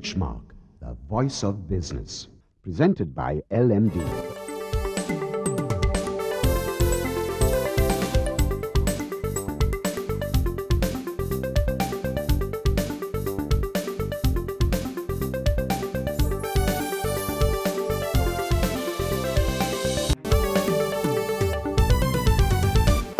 Benchmark, the voice of business. Presented by LMD.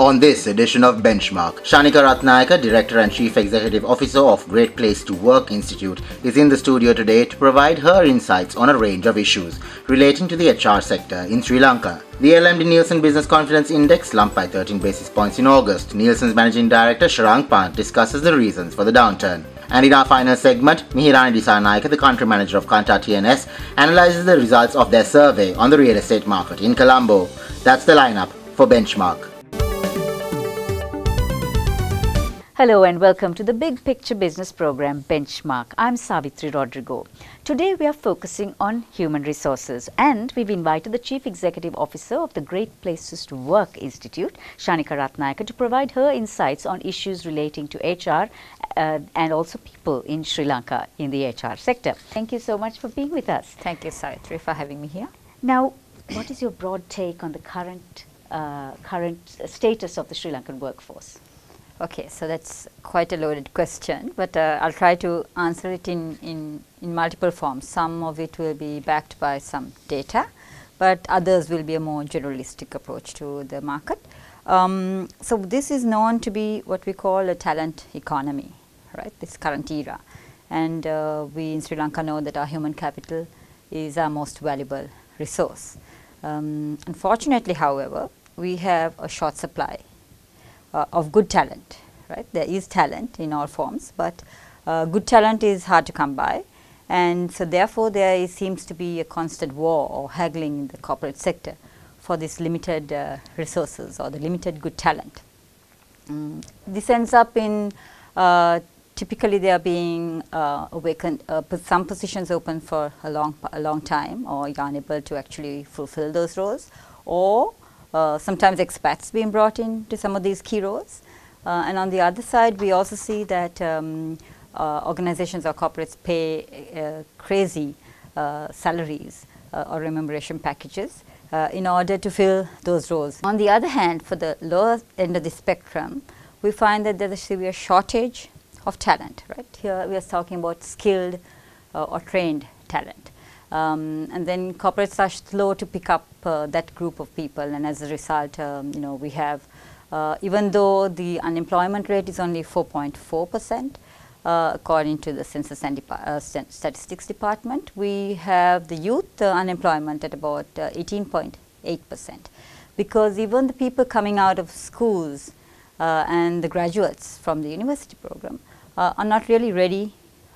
On this edition of Benchmark, Kshanika Ratnayaka, Director and Chief Executive Officer of Great Place to Work Institute, is in the studio today to provide her insights on a range of issues relating to the HR sector in Sri Lanka. The LMD Nielsen Business Confidence Index slumped by 13 basis points in August. Nielsen's Managing Director Sharang Pant discusses the reasons for the downturn. And in our final segment, Mihirani Disanaika, the country manager of Kantar TNS, analyzes the results of their survey on the real estate market in Colombo. That's the lineup for Benchmark. Hello and welcome to the Big Picture Business Program Benchmark. I'm Savitri Rodrigo. Today we are focusing on human resources and we've invited the Chief Executive Officer of the Great Places to Work Institute, Kshanika Ratnayaka, to provide her insights on issues relating to HR uh, and also people in Sri Lanka in the HR sector. Thank you so much for being with us. Thank you, Savitri, for having me here. Now, what is your broad take on the current, uh, current status of the Sri Lankan workforce? Okay, so that's quite a loaded question, but uh, I'll try to answer it in, in, in multiple forms. Some of it will be backed by some data, but others will be a more generalistic approach to the market. Um, so this is known to be what we call a talent economy, right, this current era. And uh, we in Sri Lanka know that our human capital is our most valuable resource. Um, unfortunately, however, we have a short supply uh, of good talent, right. There is talent in all forms, but uh, good talent is hard to come by and so therefore, there is, seems to be a constant war or haggling in the corporate sector for this limited uh, resources or the limited good talent. Mm. This ends up in uh, typically they are being uh, awakened, uh, some positions open for a long, a long time or you are unable to actually fulfill those roles or sometimes expats being brought in to some of these key roles. Uh, and on the other side, we also see that um, uh, organizations or corporates pay uh, crazy uh, salaries uh, or remuneration packages in order to fill those roles. On the other hand, for the lower end of the spectrum, we find that there is a severe shortage of talent. Right here, we are talking about skilled or trained talent. Um, and then corporates are slow to pick up uh, that group of people. And as a result um, you know we have uh, even though the unemployment rate is only 4.4 percent uh, according to the census and uh, statistics department we have the youth uh, unemployment at about 18.8 uh, percent. Because even the people coming out of schools and the graduates from the university program are not really ready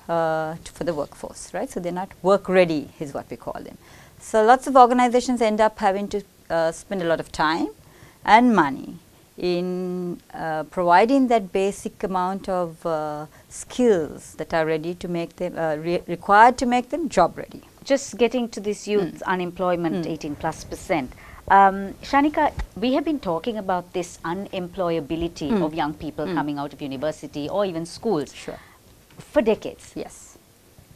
uh, for the workforce, right? So, they are not work ready is what we call them. So, lots of organizations end up having to uh, spend a lot of time and money in uh, providing that basic amount of uh, skills that are ready to make them uh, re required to make them job ready. Just getting to this youth mm. unemployment mm. 18 plus percent. Um, Kshanika, we have been talking about this unemployability mm. of young people mm. coming out of university or even schools. Sure for decades. Yes.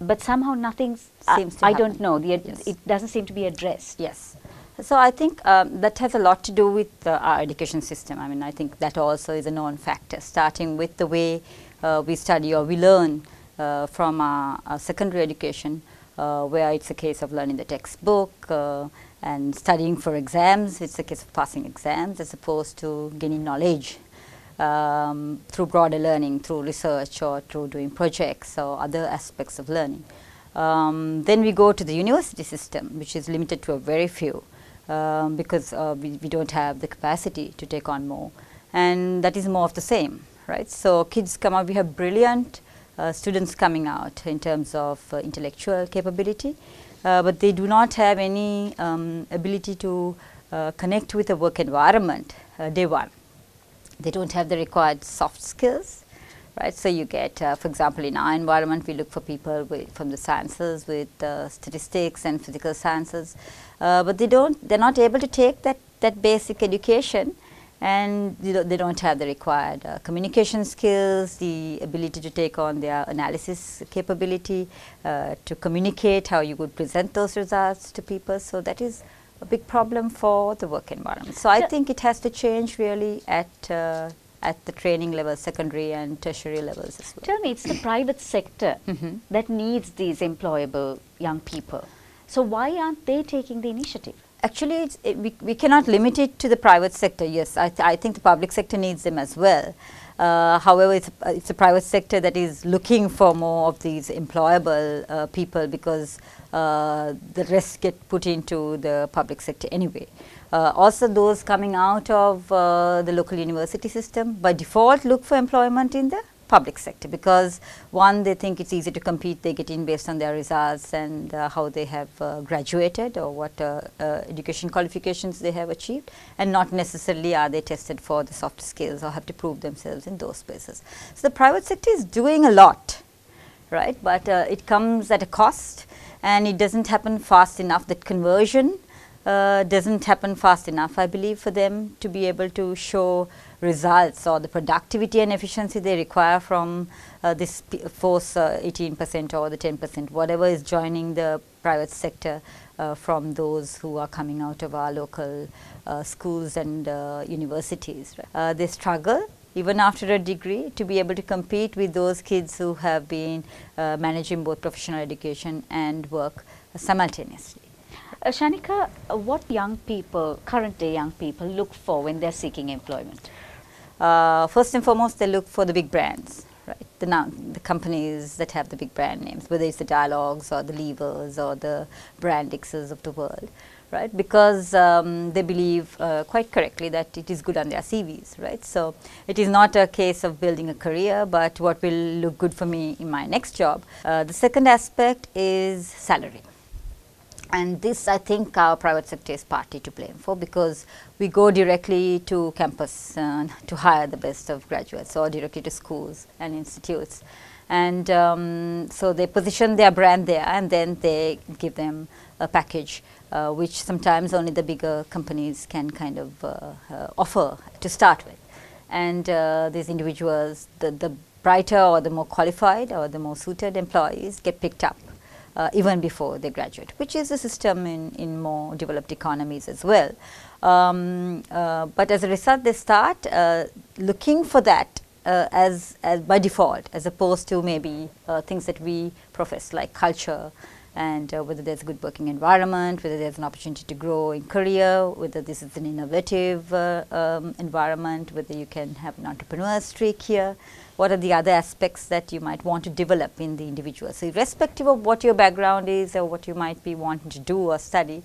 But somehow nothing seems to I don't know. yes. It doesn't seem to be addressed. Yes. So I think um, that has a lot to do with uh, our education system. I mean, I think that also is a known factor, starting with the way uh, we study or we learn uh, from our, our, secondary education, uh, where it's a case of learning the textbook uh, and studying for exams. It's a case of passing exams as opposed to gaining knowledge um, through broader learning, through research or through doing projects or other aspects of learning. Um, then we go to the university system, which is limited to a very few um, because uh, we, we don't have the capacity to take on more. And that is more of the same, right? So kids come out, we have brilliant uh, students coming out in terms of uh, intellectual capability, uh, but they do not have any um, ability to uh, connect with the work environment uh, day one they don't have the required soft skills right. So, you get uh, for example, in our environment we look for people with, from the sciences with uh, statistics and physical sciences, uh, but they don't they are not able to take that, that basic education and they don't have the required uh, communication skills, the ability to take on their analysis capability, uh, to communicate how you would present those results to people. So that is a big problem for the work environment. So I think it has to change really at uh, at the training level, secondary and tertiary levels as well. Tell me, it's the private sector Mhm. that needs these employable young people. So why aren't they taking the initiative? Actually, it's, it, we, we cannot limit it to the private sector. Yes, I, th- I think the public sector needs them as well. Uh, however, it's, a- it's a private sector that is looking for more of these employable uh, people because uh, the rest get put into the public sector anyway. Uh, also, those coming out of uh, the local university system by default look for employment in the public sector because one they think it's easy to compete they get in based on their results and uh, how they have uh, graduated or what uh, uh, education qualifications they have achieved and not necessarily are they tested for the soft skills or have to prove themselves in those spaces. So the private sector is doing a lot right? But uh, it comes at a cost and it doesn't happen fast enough. That conversion uh, doesn't happen fast enough i believe for them to be able to show results or the productivity and efficiency they require from uh, this force uh, 18% or the 10% whatever is joining the private sector uh, from those who are coming out of our local uh, schools and uh, universities uh, they struggle even after a degree to be able to compete with those kids who have been uh, managing both professional education and work simultaneously Uh, Kshanika, uh, what young people, current day young people, look for when they're seeking employment? Uh, first and foremost, they look for the big brands, right? The, the companies that have the big brand names, whether it's the Dialogues or the Levers or the Brandixes of the world, right? Because um, they believe uh, quite correctly that it is good on their CVs, right? So it is not a case of building a career, but what will look good for me in my next job. Uh, the second aspect is salary. And this, I think, our private sector is partly to blame for because we go directly to campus uh, to hire the best of graduates or directly to schools and institutes. And um, so they position their brand there and then they give them a package uh, which sometimes only the bigger companies can kind of uh, uh, offer to start with. And uh, these individuals, the, the brighter or the more qualified or the more suited employees get picked up uh, even before they graduate, which is a system in, in more developed economies as well. Um, uh, but as a result, they start uh, looking for that uh, as, as by default, as opposed to maybe uh, things that we profess like culture and uh, whether there's a good working environment, whether there's an opportunity to grow in career, whether this is an innovative uh, um, environment, whether you can have an entrepreneur streak here, what are the other aspects that you might want to develop in the individual. So irrespective of what your background is or what you might be wanting to do or study,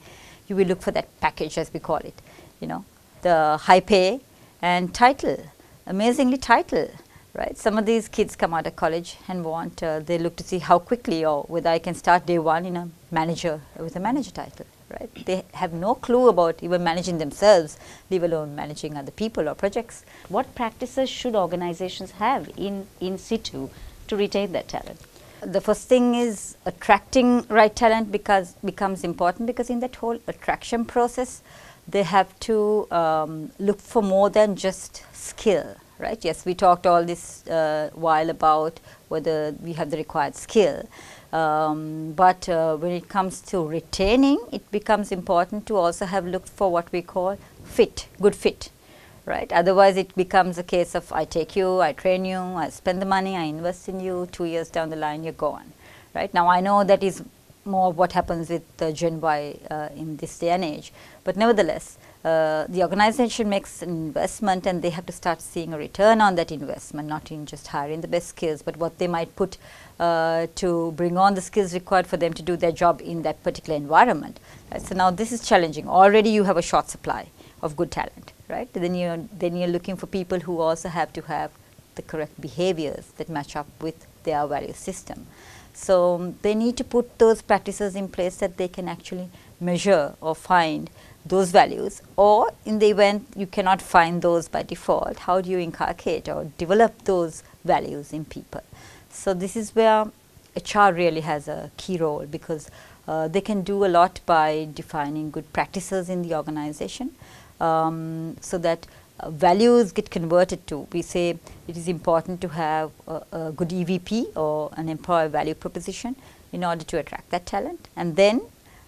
you will look for that package as we call it, you know, the high pay and title, amazingly title, right? Some of these kids come out of college and want, uh, they look to see how quickly or whether I can start day one in a manager with a manager title, right? They have no clue about even managing themselves, leave alone managing other people or projects. What practices should organizations have in, in situ to retain that talent? the first thing is attracting right talent because becomes important because in that whole attraction process they have to um, look for more than just skill right yes we talked all this uh, while about whether we have the required skill um, but uh, when it comes to retaining it becomes important to also have looked for what we call fit good fit right? Otherwise, it becomes a case of I take you, I train you, I spend the money, I invest in you. Two years down the line, you're gone, right? Now, I know that is more what happens with uh, Gen Y uh, in this day and age, but nevertheless, uh, the organization makes an investment and they have to start seeing a return on that investment, not in just hiring the best skills, but what they might put uh, to bring on the skills required for them to do their job in that particular environment. Right? So now this is challenging. Already you have a short supply of good talent, right? Then you're then you're looking for people who also have to have the correct behaviors that match up with their value system. So um, they need to put those practices in place that they can actually measure or find those values or in the event you cannot find those by default, how do you inculcate or develop those values in people? So this is where HR really has a key role because uh, they can do a lot by defining good practices in the organization um, so that uh, values get converted to, we say it is important to have a, a good EVP or an employer value proposition in order to attract that talent. And then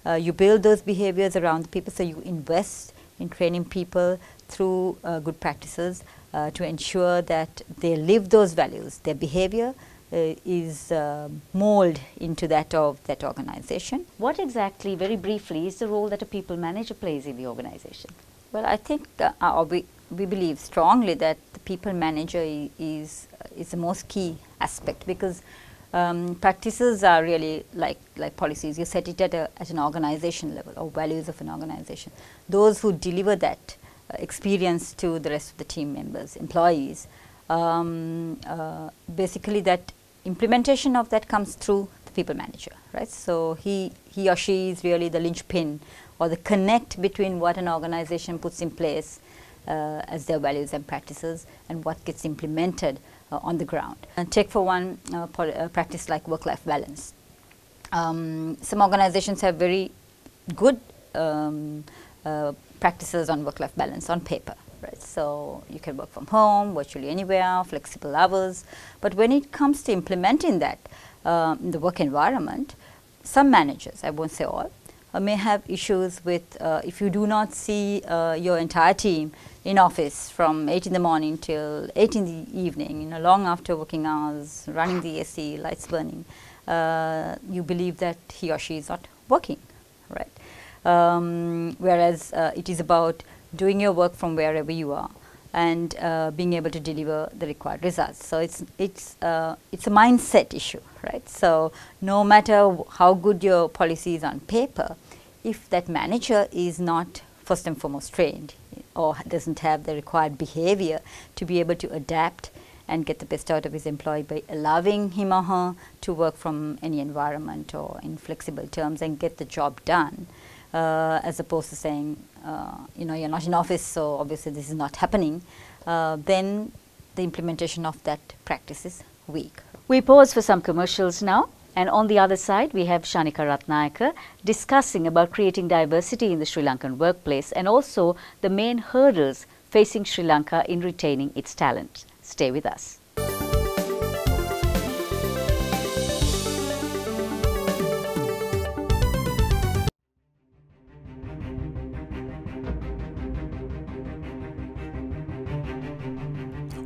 uh, you build those behaviors around the people, so you invest in training people through uh, good practices uh, to ensure that they live those values, their behavior uh, is uh, mold into that of that organization. What exactly, very briefly, is the role that a people manager plays in the organization? Well, I think uh, we, we believe strongly that the people manager is, is the most key aspect because um, practices are really like, like policies. You set it at, a, at an organization level or values of an organization. Those who deliver that uh, experience to the rest of the team members, employees, um, uh, basically that implementation of that comes through the people manager, right. So, he, he or she is really the linchpin or the connect between what an organization puts in place uh, as their values and practices and what gets implemented on the ground. And take for one uh, uh practice like work-life balance. Um, some organizations have very good um, uh, practices on work-life balance on paper. Right. So, you can work from home, virtually anywhere, flexible hours. But when it comes to implementing that uh, in the work environment, some managers, I won't say all, uh, may have issues with uh, if you do not see uh, your entire team in office from 8 in the morning till 8 in the evening, you know, long after working hours, running the AC, lights burning, uh, you believe that he or she is not working, right? Um, whereas uh, it is about doing your work from wherever you are and uh, being able to deliver the required results. So, it's, it's, uh, it's a mindset issue, right. So, no matter how good your policy is on paper, if that manager is not first and foremost trained or doesn't have the required behavior to be able to adapt and get the best out of his employee by allowing him or her to work from any environment or in flexible terms and get the job done, uh, as opposed to saying, uh, you know, you're not in office, so obviously this is not happening, uh, then the implementation of that practice is weak. We pause for some commercials now. And on the other side, we have Kshanika Ratnayaka discussing about creating diversity in the Sri Lankan workplace and also the main hurdles facing Sri Lanka in retaining its talent. Stay with us.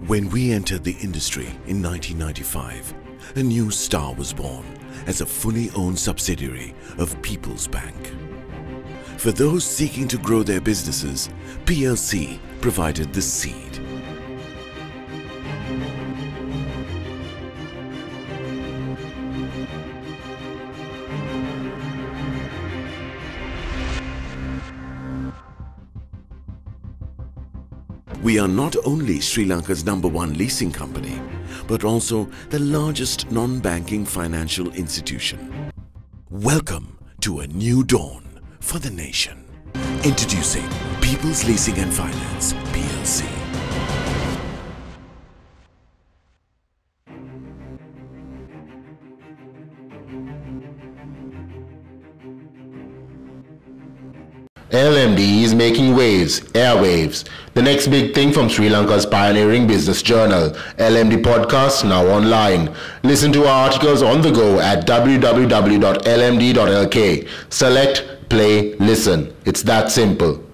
When we entered the industry in 1995, a new star was born as a fully owned subsidiary of People's Bank. For those seeking to grow their businesses, PLC provided the seed. We are not only Sri Lanka's number one leasing company, but also the largest non-banking financial institution. Welcome to a new dawn for the nation. Introducing People's Leasing and Finance, PLC. LMD is making waves, airwaves. The next big thing from Sri Lanka's pioneering business journal, LMD Podcast, now online. Listen to our articles on the go at www.lmd.lk. Select, play, listen. It's that simple.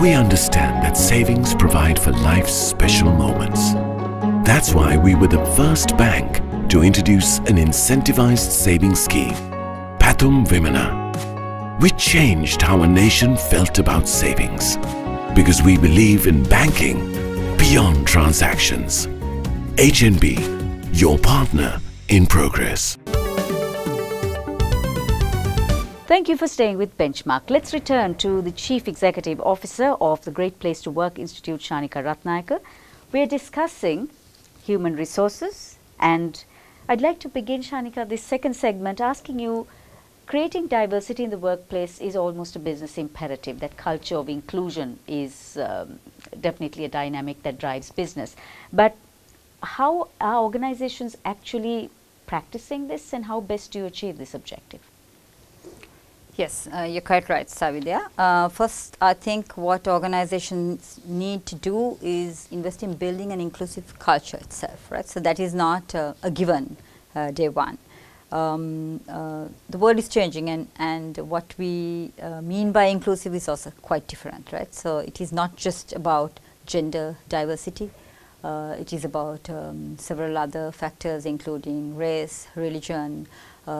We understand that savings provide for life's special moments. That's why we were the first bank to introduce an incentivized savings scheme, Pathum Vimana. We changed how a nation felt about savings because we believe in banking beyond transactions. HNB, your partner in progress. Thank you for staying with Benchmark. Let's return to the Chief Executive Officer of the Great Place to Work Institute, Kshanika Ratnayaka. We are discussing human resources. And I'd like to begin, Kshanika, this second segment asking you creating diversity in the workplace is almost a business imperative. That culture of inclusion is um, definitely a dynamic that drives business. But how are organizations actually practicing this and how best do you achieve this objective? Yes, uh, you're quite right, Savidya. Uh, first, I think what organizations need to do is invest in building an inclusive culture itself, right? So that is not uh, a given uh, day one. Um, uh, the world is changing and, and what we uh, mean by inclusive is also quite different, right? So it is not just about gender diversity, it is about um, several other factors including race, religion,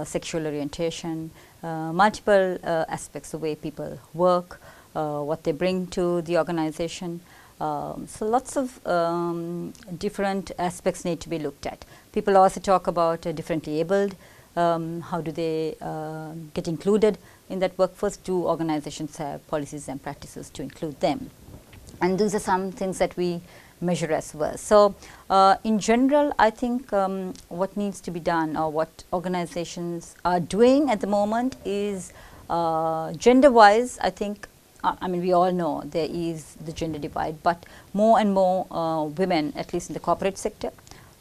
sexual orientation, uh, multiple uh, aspects, the way people work, uh, what they bring to the organization. Um, so lots of um, different aspects need to be looked at. People also talk about differently abled, um, how do they get included in that workforce? Do organizations have policies and practices to include them? And these are some things that we measure as well. So, uh, in general I think um, what needs to be done or what organizations are doing at the moment is uh, gender wise I think uh, I mean we all know there is the gender divide, but more and more uh, women at least in the corporate sector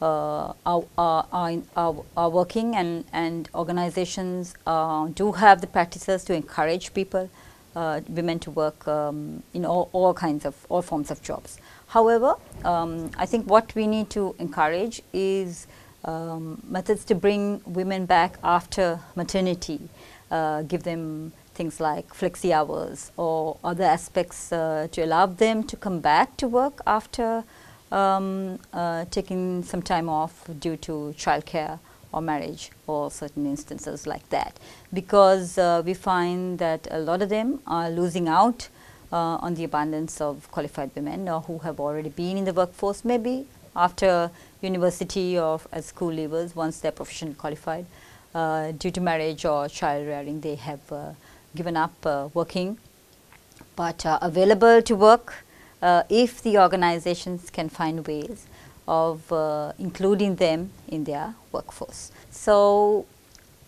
uh, are, are, are, are, working and, and organizations uh, do have the practices to encourage people women to work um, in all, all kinds of all forms of jobs. However, um, I think what we need to encourage is um, methods to bring women back after maternity, uh, give them things like flexi hours or other aspects uh, to allow them to come back to work after um, uh, taking some time off due to childcare or marriage or certain instances like that. Because uh, we find that a lot of them are losing out on the abundance of qualified women who have already been in the workforce maybe after university or as school leavers once they are professionally qualified. Uh, due to marriage or child rearing they have uh, given up uh, working, but are available to work uh, if the organizations can find ways of uh, including them in their workforce. So,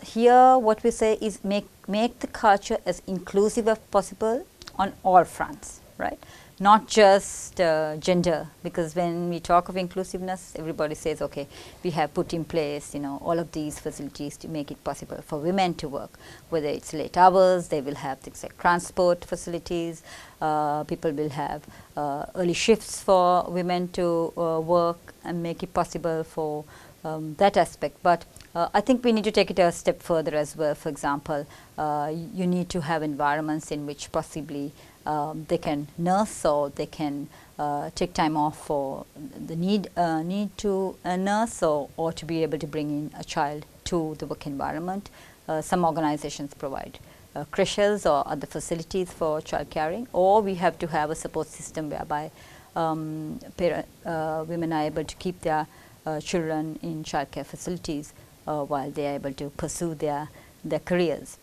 here what we say is make, make the culture as inclusive as possible on all fronts, right? Not just uh, gender, because when we talk of inclusiveness, everybody says, okay, we have put in place, you know, all of these facilities to make it possible for women to work. Whether it's late hours, they will have things like transport facilities. Uh, people will have uh, early shifts for women to uh, work and make it possible for um, that aspect. But uh, I think we need to take it a step further as well. For example, uh, you need to have environments in which possibly um, they can nurse or they can uh, take time off for the need uh, need to nurse or, or to be able to bring in a child to the work environment. Uh, some organizations provide uh, creches or other facilities for child caring or we have to have a support system whereby um, parent, women are able to keep their children in childcare facilities uh, while they are able to pursue their, their careers.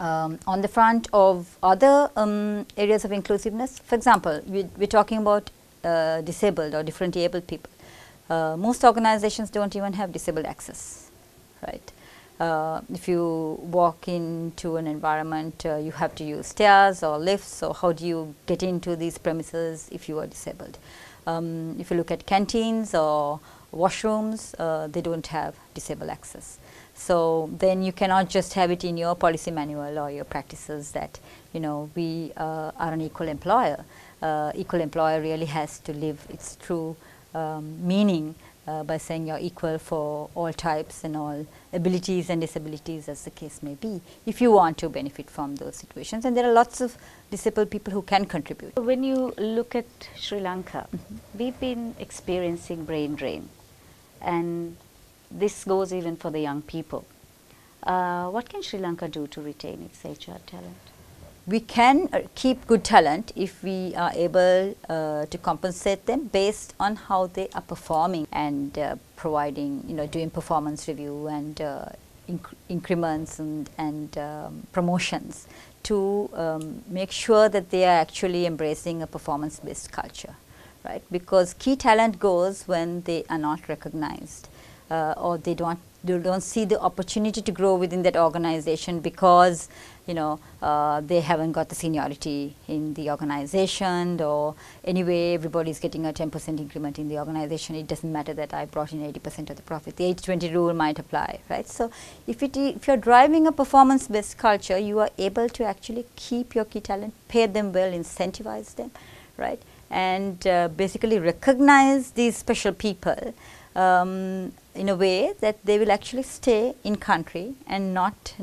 Um, on the front of other um, areas of inclusiveness, for example, we, are talking about uh, disabled or differently able people. Uh, most organizations don't even have disabled access, right? Uh, if you walk into an environment, uh, you have to use stairs or lifts, so how do you get into these premises if you are disabled? Um, if you look at canteens or washrooms, uh, they don't have disabled access. So then you cannot just have it in your policy manual or your practices that you know we uh, are an equal employer. Uh, equal employer really has to live its true um, meaning uh, by saying you're equal for all types and all abilities and disabilities as the case may be, if you want to benefit from those situations. And there are lots of disabled people who can contribute. When you look at Sri Lanka, mm -hmm. we've been experiencing brain drain and this goes even for the young people. Uh, what can Sri Lanka do to retain its HR talent? We can uh, keep good talent if we are able uh, to compensate them based on how they are performing and uh, providing, you know, doing performance review and uh, inc increments and, and um, promotions to um, make sure that they are actually embracing a performance based culture right? Because key talent goes when they are not recognized uh, or they don't they don't see the opportunity to grow within that organization because you know uh, they haven't got the seniority in the organization or anyway everybody is getting a 10% increment in the organization. It doesn't matter that I brought in 80% of the profit. The 80-20 rule might apply right? So if it if you're driving a performance based culture you are able to actually keep your key talent pay them well incentivize them right and uh, basically recognize these special people um, in a way that they will actually stay in country and not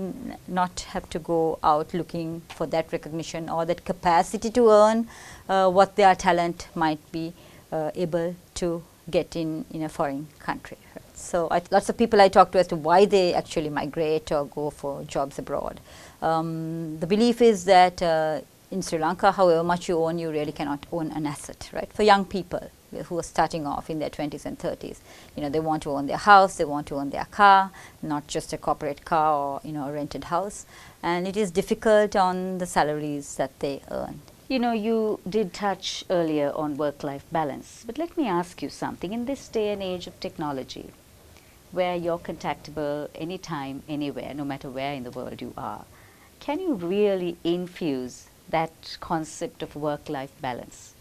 not have to go out looking for that recognition or that capacity to earn uh, what their talent might be uh, able to get in in a foreign country. So I, lots of people I talk to as to why they actually migrate or go for jobs abroad. Um, the belief is that uh, in Sri Lanka, however much you own, you really cannot own an asset, right? For young people who are starting off in their 20s and 30s, you know, they want to own their house, they want to own their car, not just a corporate car or, you know, a rented house. And it is difficult on the salaries that they earn. You know, you did touch earlier on work-life balance, but let me ask you something. In this day and age of technology, where you're contactable anytime, anywhere, no matter where in the world you are, can you really infuse that concept of work-life balance?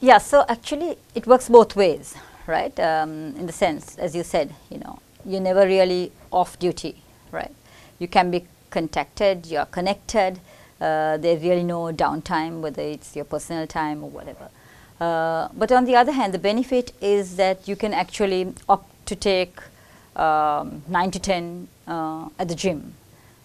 Yeah, so actually it works both ways, right? Um, in the sense, as you said, you know, you're never really off duty, right? You can be contacted, you're connected, uh, there's really no downtime, whether it's your personal time or whatever. Uh, but on the other hand, the benefit is that you can actually opt to take um, 9 to 10 uh, at the gym,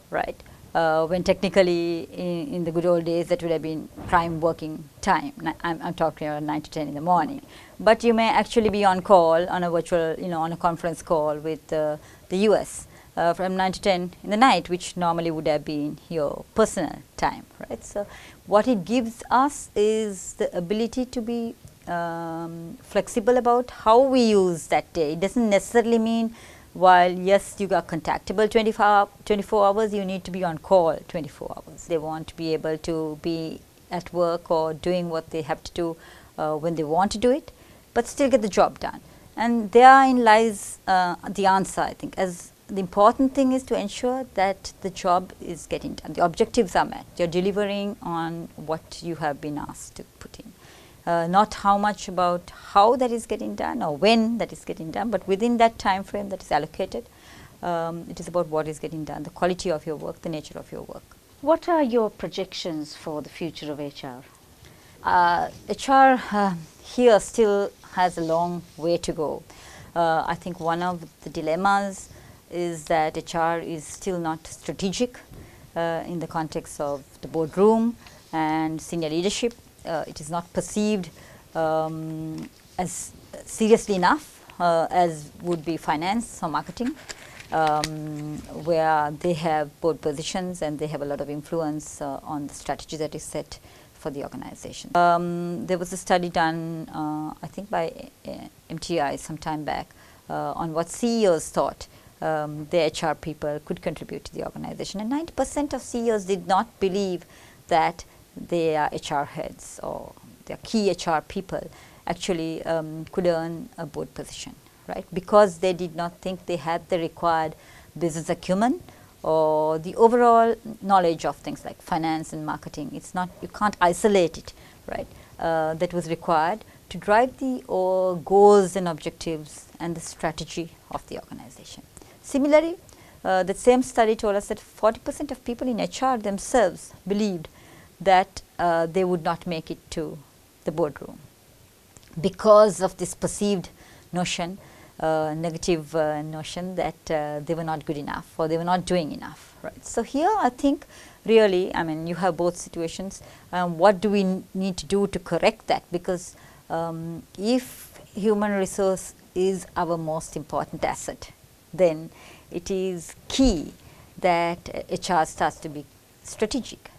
right? Uh, when technically in, in, the good old days that would have been prime working time. I'm, I'm, talking about 9 to 10 in the morning. But you may actually be on call on a virtual, you know, on a conference call with uh, the US uh, from 9 to 10 in the night, which normally would have been your personal time, right? So what it gives us is the ability to be um, flexible about how we use that day. It doesn't necessarily mean while yes you are contactable 24, 24 hours you need to be on call 24 hours. They want to be able to be at work or doing what they have to do uh, when they want to do it but still get the job done. And therein lies uh, the answer i think as the important thing is to ensure that the job is getting done. The objectives are met. You're delivering on what you have been asked to put in uh, not how much about how that is getting done or when that is getting done, but within that time frame that is allocated, um, it is about what is getting done, the quality of your work, the nature of your work. What are your projections for the future of HR? Uh, HR uh, here still has a long way to go. Uh, I think one of the dilemmas is that HR is still not strategic uh, in the context of the boardroom and senior leadership it is not perceived um, as seriously enough uh, as would be finance or marketing, um, where they have board positions and they have a lot of influence uh, on the strategy that is set for the organization. Um, there was a study done, uh, I think by uh, MTI some time back, uh, on what CEOs thought um, the HR people could contribute to the organization. And 90% of CEOs did not believe that their HR heads or their key HR people actually um, could earn a board position, right? Because they did not think they had the required business acumen or the overall knowledge of things like finance and marketing. It's not, you can't isolate it, right? Uh, that was required to drive the goals and objectives and the strategy of the organization. Similarly, uh, the same study told us that 40 percent of people in HR themselves believed that uh, they would not make it to the boardroom because of this perceived notion, uh, negative uh, notion that uh, they were not good enough or they were not doing enough. Right. So here, I think really, I mean, you have both situations. Um, what do we need to do to correct that? Because um, if human resource is our most important asset, then it is key that HR starts to be strategic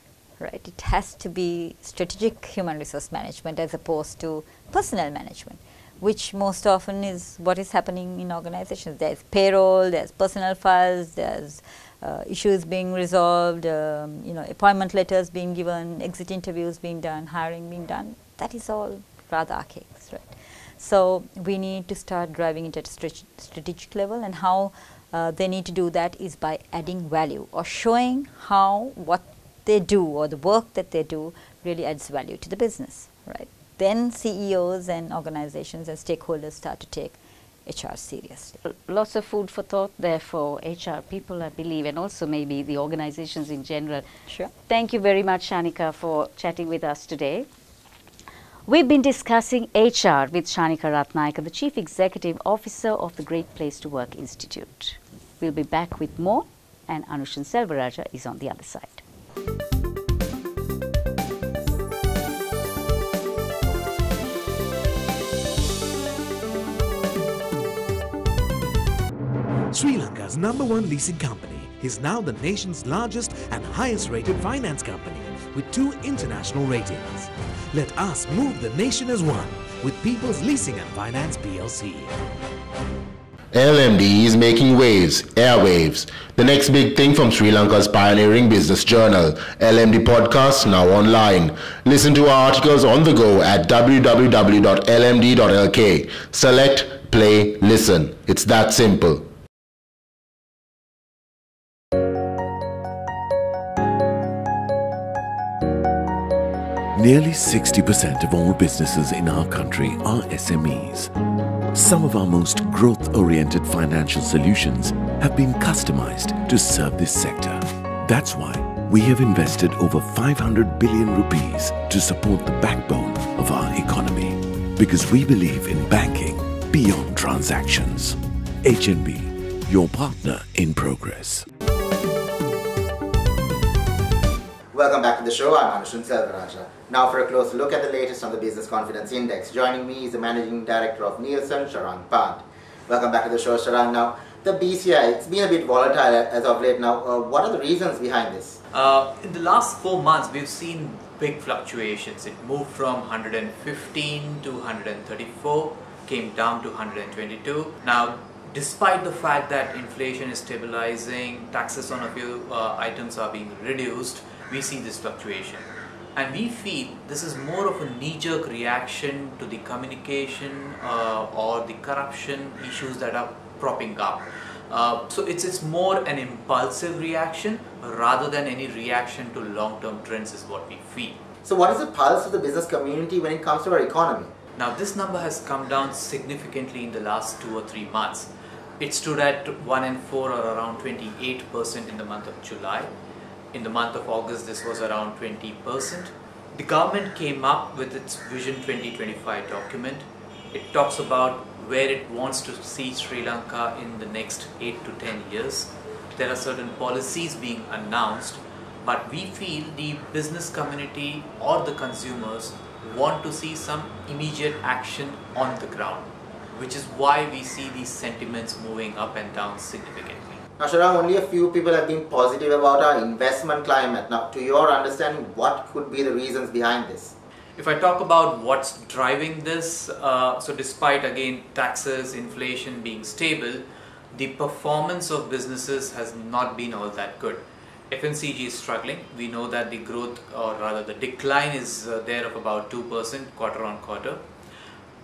right? It has to be strategic human resource management as opposed to personnel management, which most often is what is happening in organizations. There's payroll, there's personnel files, there's uh, issues being resolved, um, you know, appointment letters being given, exit interviews being done, hiring being done. That is all rather archaic, right? So we need to start driving it at a strategic level and how uh, they need to do that is by adding value or showing how what they do or the work that they do really adds value to the business, right? Then CEOs and organizations and stakeholders start to take HR seriously. Lots of food for thought there for HR people, I believe, and also maybe the organizations in general. Sure. Thank you very much, Kshanika, for chatting with us today. We've been discussing HR with Kshanika Ratnayaka, the Chief Executive Officer of the Great Place to Work Institute. We'll be back with more, and Anushan Selvaraja is on the other side. Sri Lanka's number one leasing company is now the nation's largest and highest rated finance company with two international ratings. Let us move the nation as one with People's Leasing and Finance PLC. LMD is making waves, airwaves. The next big thing from Sri Lanka's pioneering business journal, LMD Podcast, now online. Listen to our articles on the go at www.lmd.lk. Select, play, listen. It's that simple. Nearly 60% of all businesses in our country are SMEs. Some of our most growth oriented financial solutions have been customized to serve this sector. That's why we have invested over 500 billion rupees to support the backbone of our economy. Because we believe in banking beyond transactions. HNB, your partner in progress. Welcome back the show. I'm Anushan Selvaraja. Now for a close look at the latest on the Business Confidence Index. Joining me is the Managing Director of Nielsen, Sharang Pant. Welcome back to the show, Sharang. Now, the BCI, it's been a bit volatile as of late now. Uh, what are the reasons behind this? Uh, in the last four months, we've seen big fluctuations. It moved from 115 to 134, came down to 122. Now, despite the fact that inflation is stabilizing, taxes on a few uh, items are being reduced, we see this fluctuation. And we feel this is more of a knee-jerk reaction to the communication uh, or the corruption issues that are propping up. Uh, so it's, it's more an impulsive reaction rather than any reaction to long-term trends is what we feel. So what is the pulse of the business community when it comes to our economy? Now this number has come down significantly in the last two or three months. It stood at 1 and 4 or around 28% in the month of July. In the month of August this was around 20%. The government came up with its Vision 2025 document. It talks about where it wants to see Sri Lanka in the next 8 to 10 years. There are certain policies being announced, but we feel the business community or the consumers want to see some immediate action on the ground, which is why we see these sentiments moving up and down significantly. Now, Sharang, only a few people have been positive about our investment climate. Now, to your understanding, what could be the reasons behind this? If I talk about what's driving this, uh, so despite again taxes, inflation being stable, the performance of businesses has not been all that good. FMCG is struggling. We know that the growth, or rather the decline, is uh, there of about 2% quarter on quarter.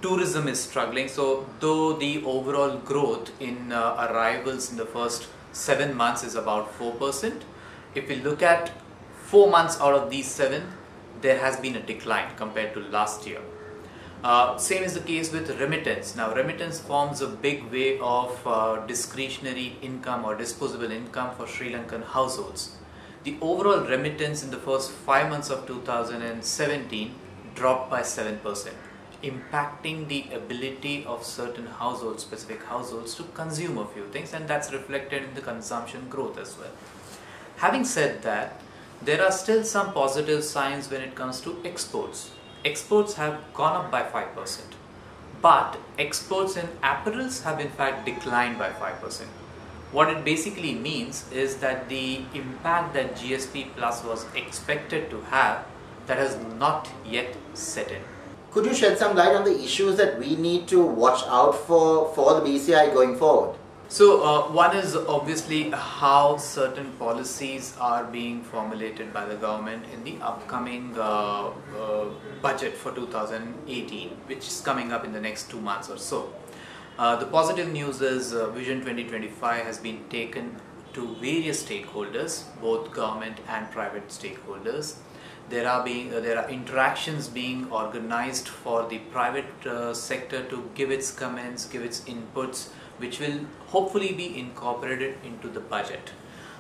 Tourism is struggling. So, though the overall growth in uh, arrivals in the first seven months is about 4%, if we look at four months out of these seven, there has been a decline compared to last year. Uh, same is the case with remittance. Now, remittance forms a big way of uh, discretionary income or disposable income for Sri Lankan households. The overall remittance in the first five months of 2017 dropped by 7%, impacting the ability of certain households, specific households, to consume a few things, and that's reflected in the consumption growth as well. Having said that, there are still some positive signs when it comes to exports exports have gone up by 5%, but exports in apparels have in fact declined by 5%. What it basically means is that the impact that GSP Plus was expected to have that has not yet set in. Could you shed some light on the issues that we need to watch out for for the BCI going forward? So uh, one is obviously how certain policies are being formulated by the government in the upcoming uh, uh, budget for 2018, which is coming up in the next two months or so. Uh, the positive news is uh, Vision 2025 has been taken to various stakeholders, both government and private stakeholders. There are being uh, there are interactions being organized for the private uh, sector to give its comments, give its inputs, which will hopefully be incorporated into the budget.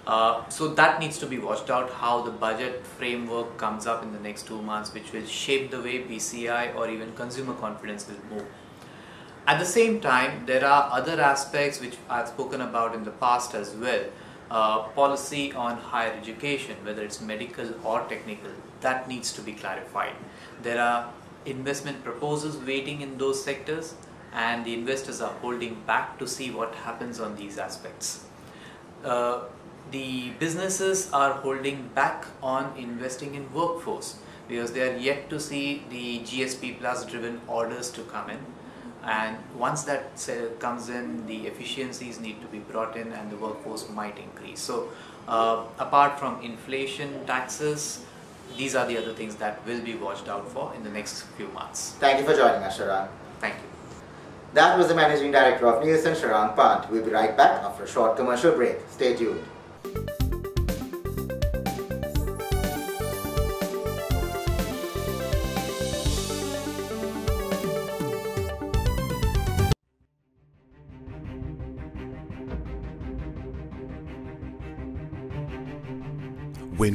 Uh, so that needs to be watched out how the budget framework comes up in the next two months, which will shape the way BCI or even consumer confidence will move. At the same time, there are other aspects which I've spoken about in the past as well. Uh, policy on higher education, whether it's medical or technical, that needs to be clarified. There are investment proposals waiting in those sectors and the investors are holding back to see what happens on these aspects. Uh, the businesses are holding back on investing in workforce because they are yet to see the GSP plus driven orders to come in and once that comes in the efficiencies need to be brought in and the workforce might increase. So uh, apart from inflation taxes these are the other things that will be watched out for in the next few months. Thank you for joining us Sharan. thank you. That was the managing director of Nielsen Sharan Pant. We'll be right back after a short commercial break. Stay tuned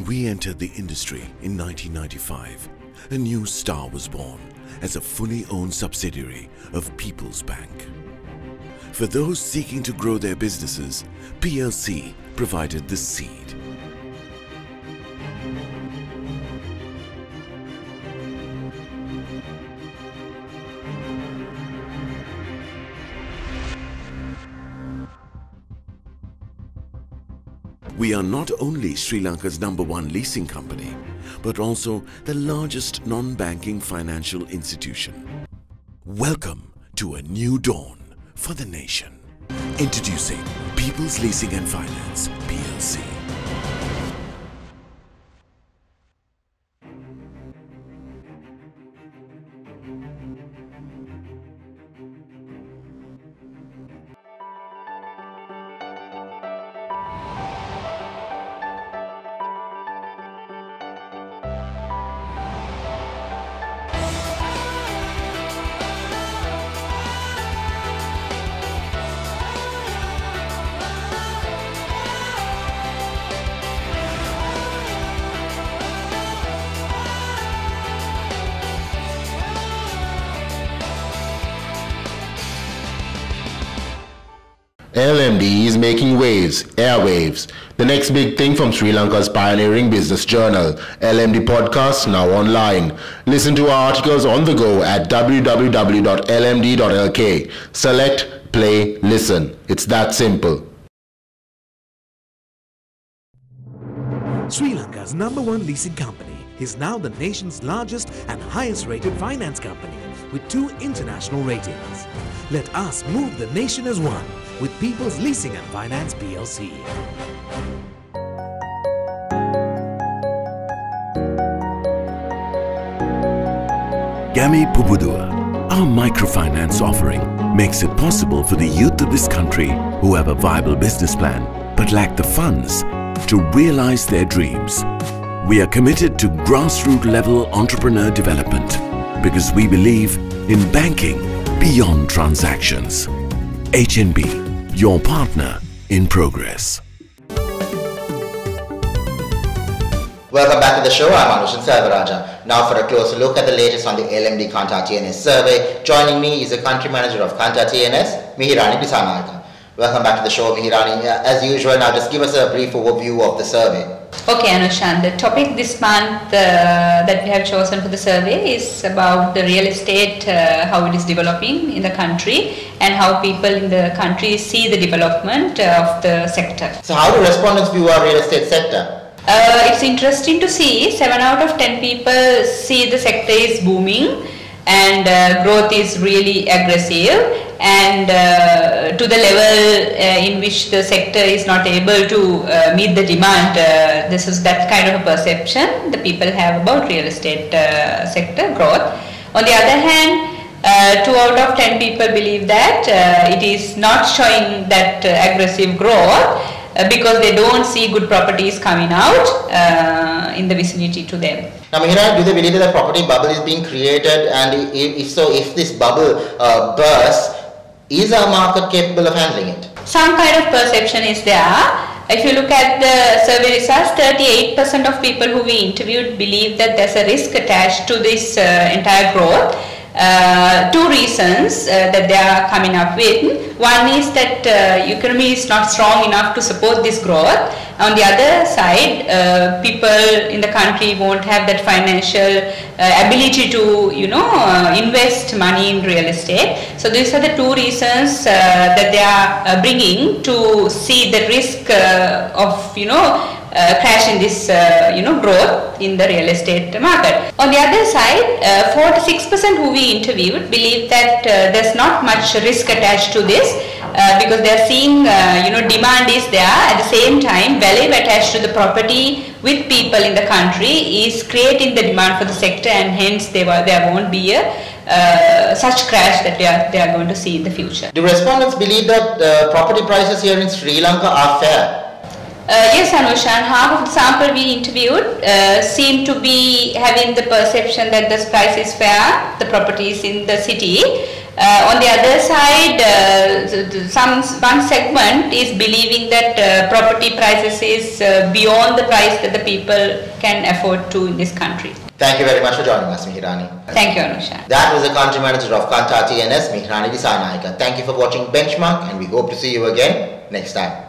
we entered the industry in 1995, a new star was born as a fully owned subsidiary of People's Bank. For those seeking to grow their businesses, PLC provided the seed. We are not only Sri Lanka's number one leasing company, but also the largest non-banking financial institution. Welcome to a new dawn for the nation. Introducing People's Leasing and Finance, PLC. LMD is making waves, airwaves. The next big thing from Sri Lanka's pioneering business journal, LMD Podcast, now online. Listen to our articles on the go at www.lmd.lk. Select, play, listen. It's that simple. Sri Lanka's number one leasing company is now the nation's largest and highest rated finance company with two international ratings. Let us move the nation as one with People's Leasing and Finance PLC. Gami Pubuduwa, our microfinance offering, makes it possible for the youth of this country who have a viable business plan but lack the funds to realize their dreams. We are committed to grassroots level entrepreneur development because we believe in banking beyond transactions. HNB, your partner in progress. Welcome back to the show. I'm Anushan Selvaraja. Now for a closer look at the latest on the LMD Kantar TNS survey. Joining me is the country manager of Kantar TNS, Mihirani Disanaika. Welcome back to the show, Mihirani. As usual, now just give us a brief overview of the survey. Okay, Anushan. The topic this month uh, that we have chosen for the survey is about the real estate, uh, how it is developing in the country, and how people in the country see the development of the sector. So, how do respondents view our real estate sector? Uh, it's interesting to see 7 out of 10 people see the sector is booming and uh, growth is really aggressive and uh, to the level uh, in which the sector is not able to uh, meet the demand. Uh, this is that kind of a perception the people have about real estate uh, sector growth. On the other hand, uh, two out of ten people believe that it is not showing that aggressive growth because they don't see good properties coming out in the vicinity to them. Now, Mihira, do they believe that property bubble is being created and if, so, if this bubble bursts, is our market capable of handling it? Some kind of perception is there. If you look at the survey results, 38% of people who we interviewed believe that there's a risk attached to this uh, entire growth. Uh, two reasons uh, that they are coming up with. One is that uh, economy is not strong enough to support this growth. On the other side, uh, people in the country won't have that financial uh, ability to, you know, uh, invest money in real estate. So these are the two reasons that they are bringing to see the risk of, you know, crash in this uh, you know growth in the real estate market. On the other side, 46% uh, who we interviewed believe that uh, there's not much risk attached to this uh, because they're seeing you know demand is there at the same time value attached to the property with people in the country is creating the demand for the sector and hence there, there won't be a uh, such crash that they are, they are going to see in the future. Do respondents believe that uh, property prices here in Sri Lanka are fair? Uh, yes, Anushan, half of the sample we interviewed uh, seem to be having the perception that the price is fair, the properties in the city. Uh, on the other side, uh, some one segment is believing that uh, property prices is uh, beyond the price that the people can afford to in this country. Thank you very much for joining us, Mihirani. Thank you, Anusha. That was the country manager of Kantar TNS, Mihirani Disanaika. Thank you for watching Benchmark and we hope to see you again next time.